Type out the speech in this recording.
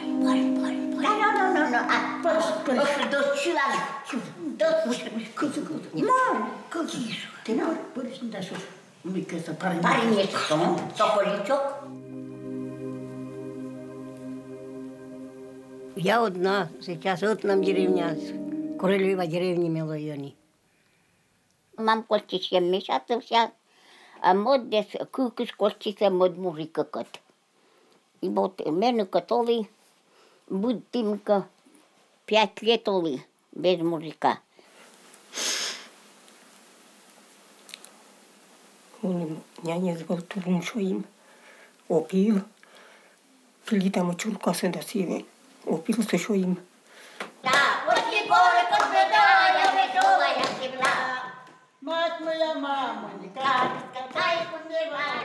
Ну, ну, ну, ну, а, парень. Паренечек, тополячок. Я одна, сейчас от нам деревня, Королева деревня Мелойони. Мам кольчишке мешатывся, а мод десь кукиш кольчися мод мужика кот. И вот мене котоли, будтимка пять лет оли без мужика. Вони няня звав турун, що їм опів. Плітами чулка се да сіве. Опів се, що їм. Да, после горы подбегая, веселая земля. Мать моя, мамонька. Катай подбегая,